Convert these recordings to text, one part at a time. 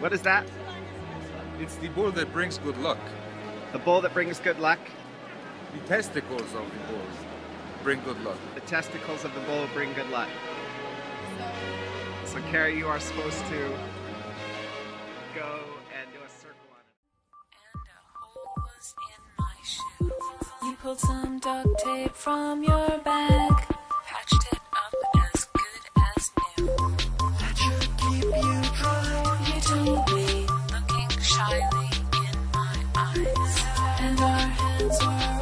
What is that? It's the bull that brings good luck. The bull that brings good luck. The testicles of the bull bring good luck. The testicles of the bull bring good luck. So, Carrie, you are supposed to go and do a circle on it. and a hole was in my shoe. You pulled some duct tape from your bag, and our hands were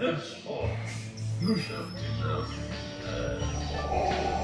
Henceforth, you shall deserve. Uh,